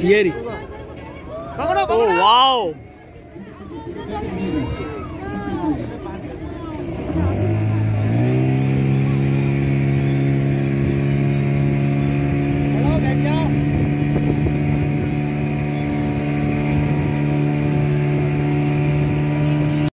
Thierry. Oh wow!